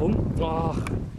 rum. Oh,